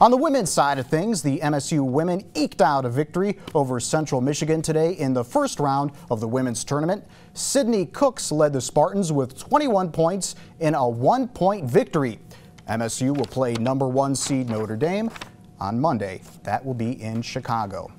On the women's side of things, the MSU women eked out a victory over Central Michigan today in the first round of the women's tournament. Sidney Cooks led the Spartans with 21 points in a one-point victory. MSU will play number one seed Notre Dame on Monday. That will be in Chicago.